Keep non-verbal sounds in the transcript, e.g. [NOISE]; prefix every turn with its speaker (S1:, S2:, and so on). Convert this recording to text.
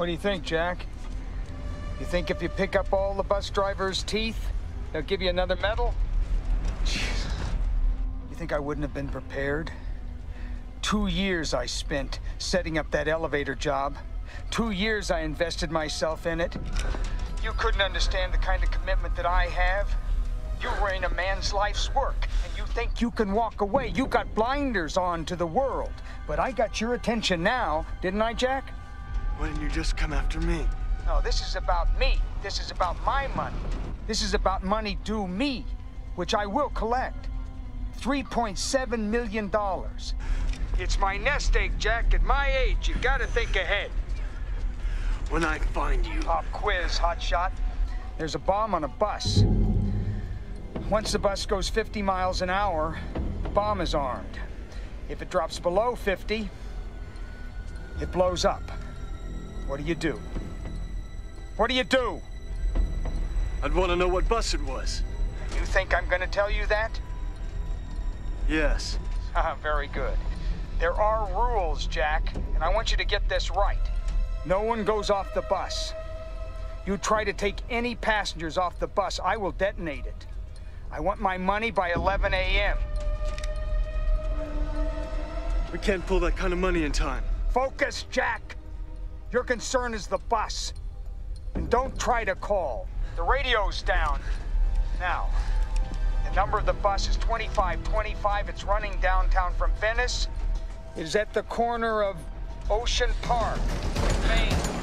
S1: What do you think, Jack? You think if you pick up all the bus drivers' teeth, they'll give you another medal? Jeez. You think I wouldn't have been prepared? Two years I spent setting up that elevator job. Two years I invested myself in it. You couldn't understand the kind of commitment that I have. You were in a man's life's work, and you think you can walk away. You got blinders on to the world. But I got your attention now, didn't I, Jack?
S2: Why didn't you just come after me?
S1: No, this is about me. This is about my money. This is about money due me, which I will collect. $3.7 million. It's my nest egg, Jack. At my age, you gotta think ahead.
S2: When I find you.
S1: Pop quiz, hotshot. There's a bomb on a bus. Once the bus goes 50 miles an hour, the bomb is armed. If it drops below 50, it blows up. What do you do? What do you do?
S2: I'd want to know what bus it was.
S1: You think I'm gonna tell you that?
S2: Yes. [LAUGHS]
S1: Ah, very good. There are rules, Jack, and I want you to get this right. No one goes off the bus. You try to take any passengers off the bus, I will detonate it. I want my money by 11 a.m.
S2: We can't pull that kind of money in time.
S1: Focus, Jack! Your concern is the bus. And don't try to call. The radio's down. Now, the number of the bus is 2525. It's running downtown from Venice. It is at the corner of Ocean Park, Main.